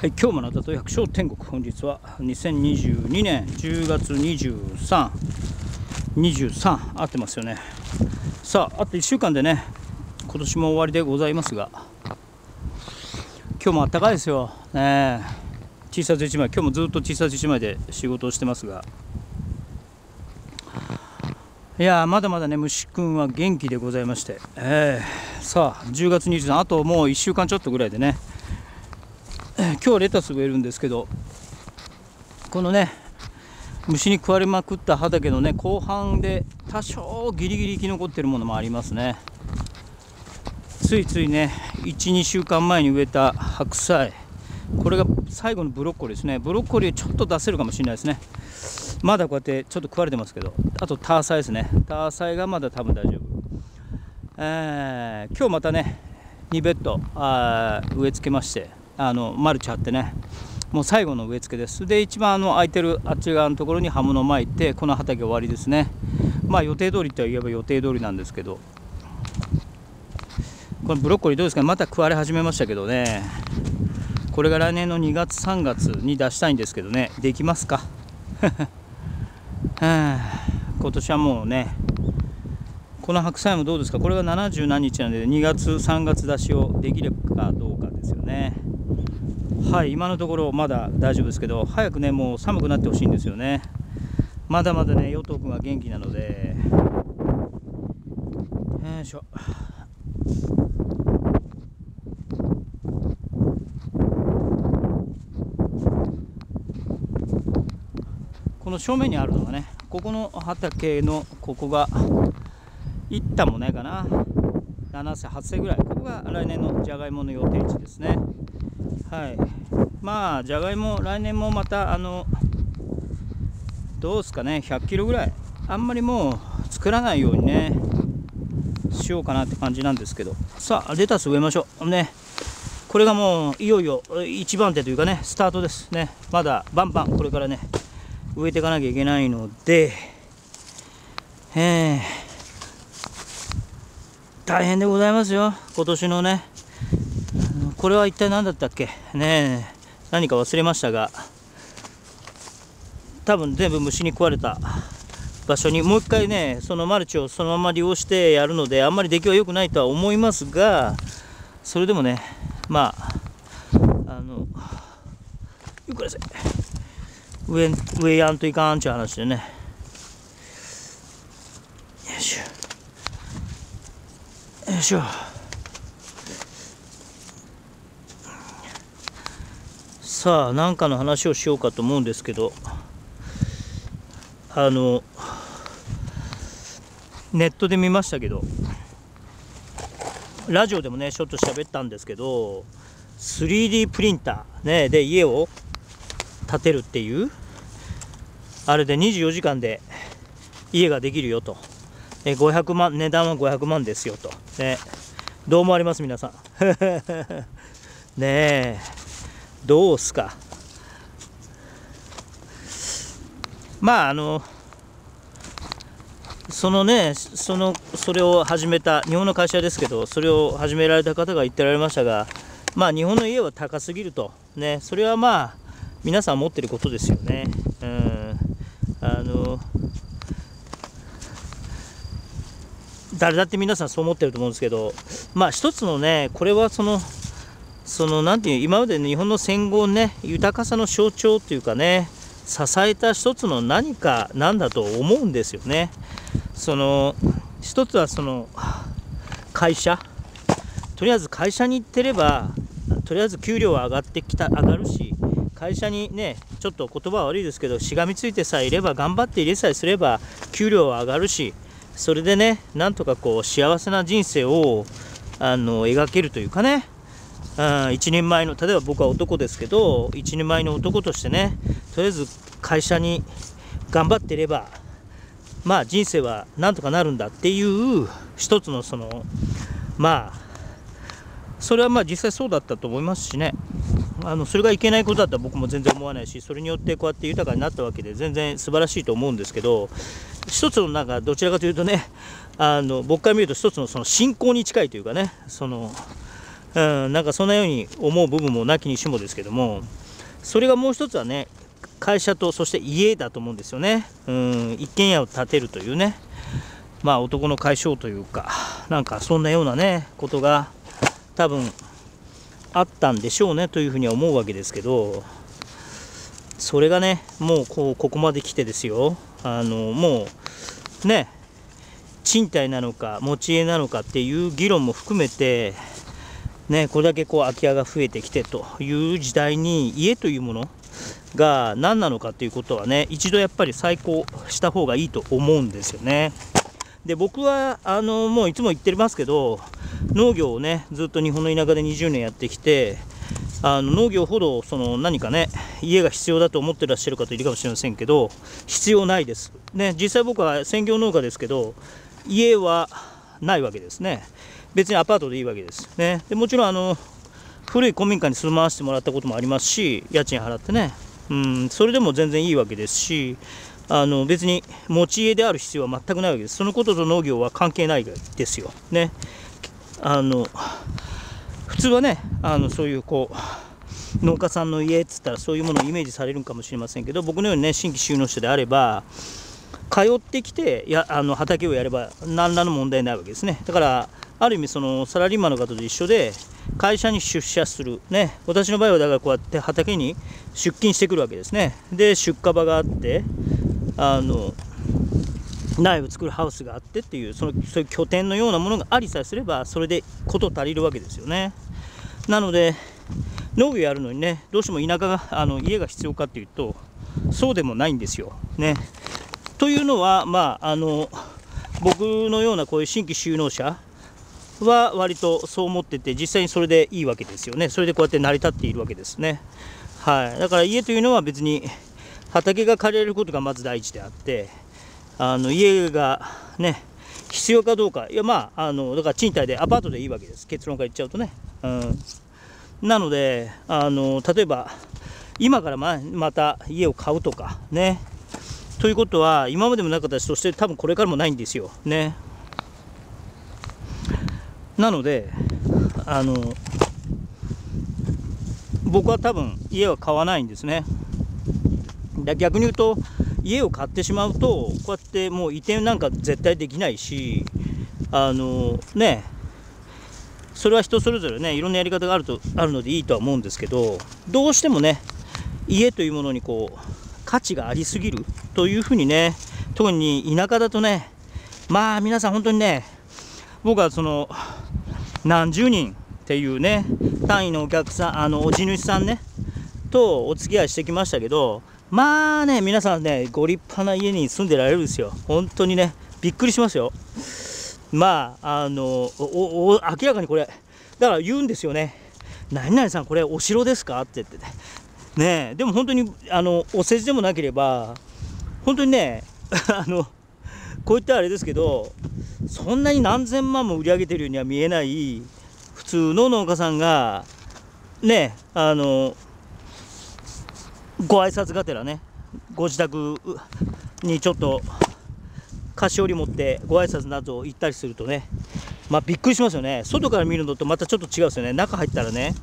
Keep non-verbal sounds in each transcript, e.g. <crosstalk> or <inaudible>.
はい、今日もなたと百姓天国。本日は2022年10月23、23合ってますよね。さああと1週間でね今年も終わりでございますが今日もあったかいですよ。ね T シャツ1枚。今日もずっと T シャツ1枚で仕事をしてますが。いやまだまだね虫くんは元気でございまして、えー、さあ10月23あともう1週間ちょっとぐらいでね <clears throat> 今日レタス植えるんですけどこのね虫に食われまくった畑のね後半で多少ギリギリ生き残ってるものもありますね。ついついね12週間前に植えた白菜。これが最後のブロッコリーですね。ブロッコリーちょっと出せるかもしれないですね。まだこうやってちょっと食われてますけど。あとターサイですね。ターサイがまだ多分大丈夫。えー、今日またね2ベッドあ植え付けまして。あのマルチ張ってね。もう最後の植え付けです。で一番あの空いてるあっち側のところに葉物をまいてこの畑終わりですね。まあ予定通りといえば予定通りなんですけど。このブロッコリーどうですかまた食われ始めましたけどね。これが来年の2月3月に出したいんですけどね。できますか？<laughs> 今年はもうねこの白菜もどうですか？これが70何日なので2月3月出しをできるかどうかですよね。はい今のところまだ大丈夫ですけど早くねもう寒くなってほしいんですよね。まだまだね与党君は元気なので。よいしょ。この正面にあるのがねここの畑のここが1単もないかな。7世8世ぐらい。ここが来年のじゃがいもの予定地ですね。はい。まあじゃがいも来年もまたあのどうですかね100キロぐらい。あんまりもう作らないようにねしようかなって感じなんですけど。さあレタス植えましょう。ね。これがもういよいよ一番手というかねスタートですね。まだバンバンこれからね植えていかなきゃいけないので。えー、大変でございますよ。今年のね。これは一体何だったっけ？ね何か忘れましたが多分全部虫に食われた場所にもう一回ねそのマルチをそのまま利用してやるのであんまり出来は良くないとは思いますがそれでもねまああのゆっくりせ上上やんといかんちゅう話でね。よいしょ。よいしょ。さあ何かの話をしようかと思うんですけどあのネットで見ましたけどラジオでもねちょっと喋ったんですけど 3D プリンター、ね、で家を建てるっていうあれで24時間で家ができるよと。500万値段は500万ですよと、ね、どう思われます皆さん？<laughs> ねえ。どうすか？まああのそのねそのそれを始めた日本の会社ですけどそれを始められた方が言ってられましたがまあ日本の家は高すぎると。ねそれはまあ皆さん持ってることですよね。うん。あの誰だって皆さんそう思ってると思うんですけどまあ一つのねこれはそのその何て言う今まで日本の戦後ね豊かさの象徴っていうかね支えた一つの何かなんだと思うんですよね。その一つはその会社とりあえず会社に行ってればとりあえず給料は上がってきた上がるし会社にねちょっと言葉は悪いですけどしがみついてさえいれば頑張って入れさえすれば給料は上がるしそれでねなんとかこう幸せな人生をあの描けるというかね一人前の例えば僕は男ですけど一人前の男としてねとりあえず会社に頑張っていればまあ人生はなんとかなるんだっていう一つのそのまあそれはまあ実際そうだったと思いますしね。あのそれがいけないことだったら僕も全然思わないしそれによってこうやって豊かになったわけで全然素晴らしいと思うんですけど一つのなんかどちらかというとねあの僕から見ると一つのその信仰に近いというかねそのうん、なんかそんなように思う部分もなきにしもですけどもそれがもう一つはね会社とそして家だと思うんですよね、うん、一軒家を建てるというね。まあ男の解消というかなんかそんなようなねことが多分あったんでしょうねというふうには思うわけですけどそれがねもうこうここまで来てですよ。あのもうね賃貸なのか持ち家なのかっていう議論も含めてねこれだけこう空き家が増えてきてという時代に家というものが何なのかということはね一度やっぱり再考した方がいいと思うんですよね。で僕はあのもういつも言ってますけど農業をねずっと日本の田舎で20年やってきてあの農業ほどその何かね家が必要だと思ってらっしゃる方いるかもしれませんけど必要ないです。ね実際僕は専業農家ですけど家はないわけですね。別にアパートでいいわけです。ね、でもちろんあの古い古民家に住まわせてもらったこともありますし家賃払ってね、うん、それでも全然いいわけですしあの別に持ち家である必要は全くないわけです。そのことと農業は関係ないですよ。ね、あの普通はねあのそういうこう農家さんの家っつったらそういうものをイメージされるかもしれませんけど僕のようにね新規就農者であれば通ってきてやあの畑をやれば何らの問題ないわけですねだからある意味そのサラリーマンの方と一緒で会社に出社する。ね。私の場合はだからこうやって畑に出勤してくるわけですね。で出荷場があってあの苗を作るハウスがあってっていうそのそういう拠点のようなものがありさえすればそれで事足りるわけですよね。なので農業やるのにねどうしても田舎があの家が必要かっていうとそうでもないんですよ。ね。というのはまああの僕のようなこういう新規就農者は割とそう思ってて実際にそれでいいわけですよね。それでこうやって成り立っているわけですね。はい。だから家というのは別に畑が借りれることがまず第一であってあの家がね必要かどうか。いやまああのだから賃貸でアパートでいいわけです。結論から言っちゃうとね、うん、なのであの例えば今からままた家を買うとかね。ということは今までもなかったしそして多分これからもないんですよ。ね。なのであの僕は多分家は買わないんですね。逆に言うと家を買ってしまうとこうやってもう移転なんか絶対できないしあのねそれは人それぞれねいろんなやり方があるとあるのでいいとは思うんですけどどうしてもね家というものにこう価値がありすぎるというふうにね特に田舎だとねまあ皆さん本当にね僕はその何十人っていうね単位のお客さんあのお地主さんねとお付き合いしてきましたけどまあね、皆さんね、ご立派な家に住んでられるんですよ。本当にね、びっくりしますよ。まあ、あの、明らかにこれ、だから言うんですよね。何々さん、これお城ですかって言ってて。ねでも本当に、あの、お世辞でもなければ、本当にね、<laughs> あの、こういったあれですけど、そんなに何千万も売り上げてるようには見えない、普通の農家さんが、ね、あの、ご挨拶がてらねご自宅にちょっと菓子折り持ってご挨拶など行ったりするとねまあびっくりしますよね。外から見るのとまたちょっと違うですよね。中入ったらね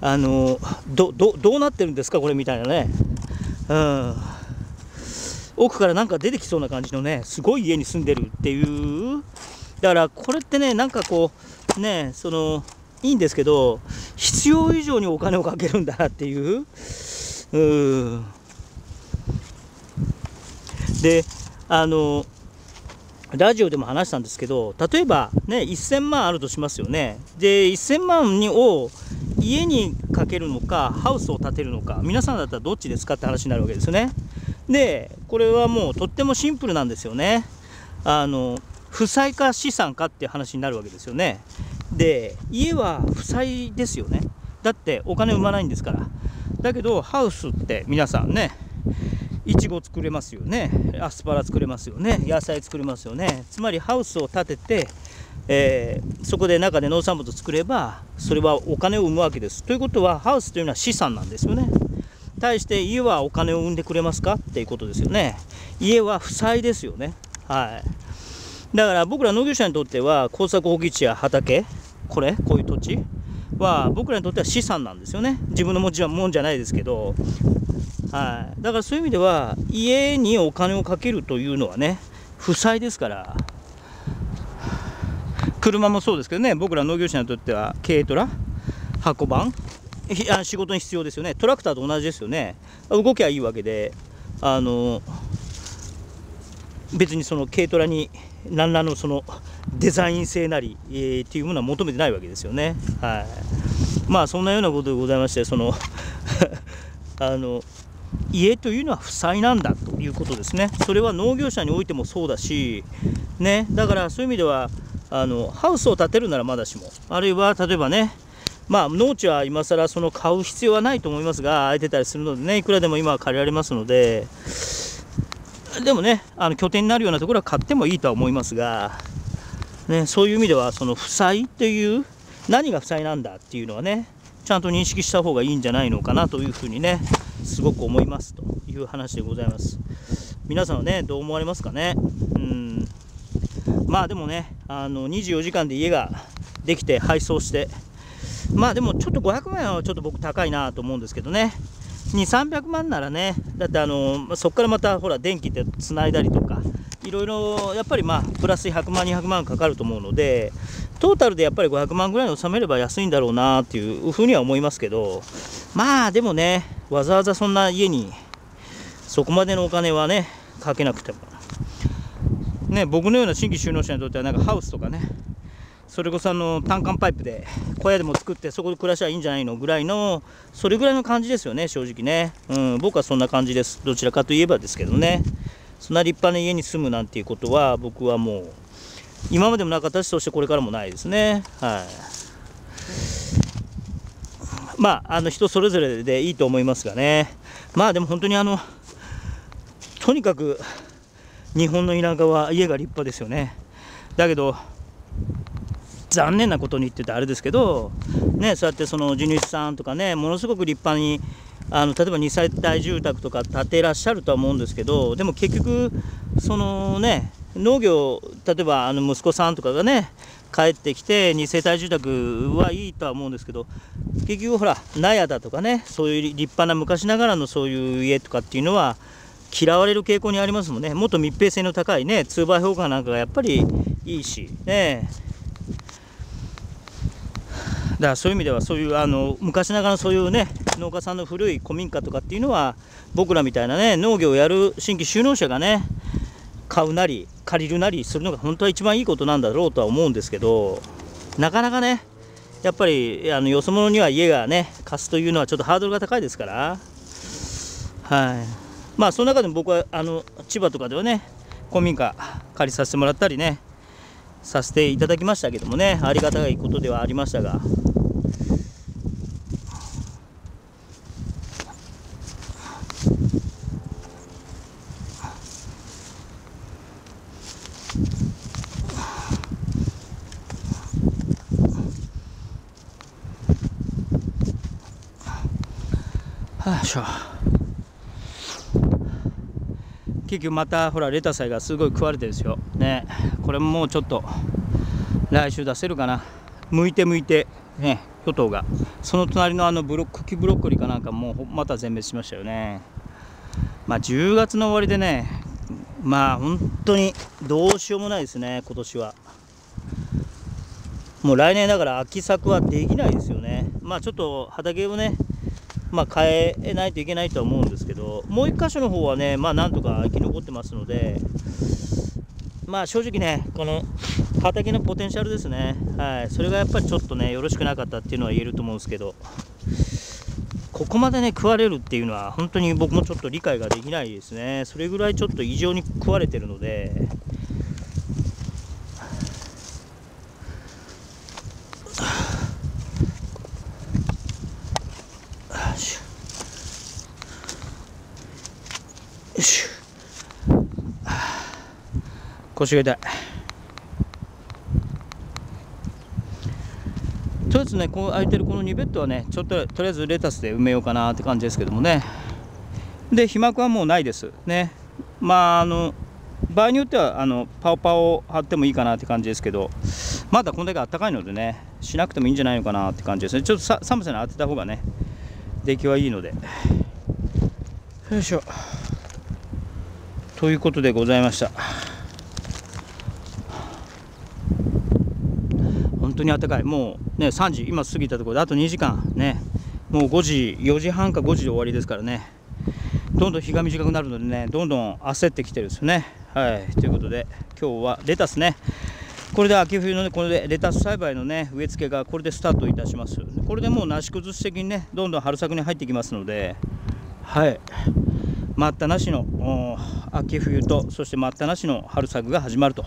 あのどどどうなってるんですかこれみたいなね。うん。奥からなんか出てきそうな感じのねすごい家に住んでるっていう。だからこれってねなんかこうねそのいいんですけど必要以上にお金をかけるんだなっていう。うん。であのラジオでも話したんですけど例えばね1000万あるとしますよね。で1000万にを家にかけるのかハウスを建てるのか皆さんだったらどっちですかって話になるわけですよね。でこれはもうとってもシンプルなんですよね。あの負債か資産かっていう話になるわけですよね。で家は負債ですよね。だってお金生まないんですから。だけどハウスって皆さんねいちご作れますよね。アスパラ作れますよね。野菜作れますよね。つまりハウスを建てて、えー、そこで中で農産物作ればそれはお金を生むわけです。ということはハウスというのは資産なんですよね。対して家はお金を生んでくれますかっていうことですよね。家は負債ですよね。はい。だから僕ら農業者にとっては耕作放棄地や畑これこういう土地は僕らにとっては資産なんですよね。自分のもちろんもんじゃないですけど、はい、だからそういう意味では家にお金をかけるというのはね負債ですから。車もそうですけどね僕ら農業者にとっては軽トラ箱番 <laughs> 仕事に必要ですよねトラクターと同じですよね動きゃいいわけであの別にその軽トラに何らのそのデザイン性なり、えー、っていうものは求めてないわけですよね。はい、まあそんなようなことでございましてその <laughs> あの家というのは負債なんだということですね。それは農業者においてもそうだし、ね、だからそういう意味ではあのハウスを建てるならまだしもあるいは例えばねまあ農地は今更その買う必要はないと思いますが空いてたりするのでねいくらでも今は借りられますので。でもねあの拠点になるようなところは買ってもいいとは思いますが、ね、そういう意味ではその負債っていう何が負債なんだっていうのはねちゃんと認識した方がいいんじゃないのかなというふうにねすごく思いますという話でございます。皆さんはねどう思われますかね？うん。まあでもねあの24時間で家ができて配送してまあでもちょっと500万円はちょっと僕高いなと思うんですけどね。2300万ならねだってあのそこからまたほら電気ってつないだりとかいろいろやっぱりまあプラス100万200万かかると思うのでトータルでやっぱり500万ぐらいに収めれば安いんだろうなっていうふうには思いますけどまあでもねわざわざそんな家にそこまでのお金はねかけなくても。ね僕のような新規就農者にとってはなんかハウスとかねそれこそあの単管パイプで小屋でも作ってそこで暮らしはいいんじゃないのぐらいのそれぐらいの感じですよね正直ね、うん、僕はそんな感じです。どちらかといえばですけどね。そんな立派な家に住むなんていうことは僕はもう今までもなかったしそしてこれからもないですね。はい。まああの人それぞれでいいと思いますがね。まあでも本当にあのとにかく日本の田舎は家が立派ですよね。だけど残念なことに言っててあれですけど、ね、そうやってその地主さんとかねものすごく立派にあの例えば2世帯住宅とか建てらっしゃるとは思うんですけどでも結局そのね農業例えばあの息子さんとかがね帰ってきて2世帯住宅はいいとは思うんですけど結局ほら納屋だとかねそういう立派な昔ながらのそういう家とかっていうのは嫌われる傾向にありますもんね。もっと密閉性の高いね 2x 評価なんかがやっぱりいいしね。だからそういう意味ではそういうあの昔ながらのそういうね農家さんの古い古民家とかっていうのは僕らみたいなね農業をやる新規就農者がね買うなり借りるなりするのが本当は一番いいことなんだろうとは思うんですけどなかなかねやっぱりあのよそ者には家がね貸すというのはちょっとハードルが高いですから。はい。まあその中でも僕はあの千葉とかではね古民家借りさせてもらったりねさせていただきましたけどもねありがたいことではありましたが。はあしょ。結局またほらレタスがすごい食われてるんですよ。ね。これももうちょっと来週出せるかな。向いて向いて。ね。与党が。その隣のあのブロック茎ブロッコリーかなんかもうまた全滅しましたよね。まあ10月の終わりでね。まあ本当にどうしようもないですね。今年は。もう来年だから秋作はできないですよね。まあちょっと畑をねまあ、変えないといけないとは思うんですけど、もう1箇所の方はね、まあ、なんとか生き残ってますので、まあ、正直ね、この畑のポテンシャルですね、はい、それがやっぱりちょっとね、よろしくなかったっていうのは言えると思うんですけど、ここまでね、食われるっていうのは、本当に僕もちょっと理解ができないですね、それぐらいちょっと異常に食われてるので、腰が痛い。とりあえずねこう空いてるこの2ベッドはねちょっととりあえずレタスで埋めようかなって感じですけどもね。で被膜はもうないです。ね。まああの場合によってはあのパオパオ貼ってもいいかなって感じですけどまだこんだけ暖かいのでねしなくてもいいんじゃないのかなって感じですね。ちょっと寒さに当てた方がね出来はいいので。よいしょ。ということでございました。当に暖かい。もうね3時今過ぎたところであと2時間。ね。もう5時4時半か5時で終わりですからね。どんどん日が短くなるのでねどんどん焦ってきてるんですよね。はい。ということで今日はレタスね。これで秋冬のねこれでレタス栽培のね植え付けがこれでスタートいたします。これでもうなし崩し的にねどんどん春作に入ってきますのではい。待ったなしの秋冬とそして待ったなしの春作が始まると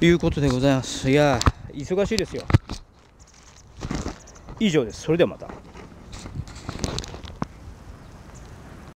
いうことでございます。いや忙しいですよ。以上です。それではまた。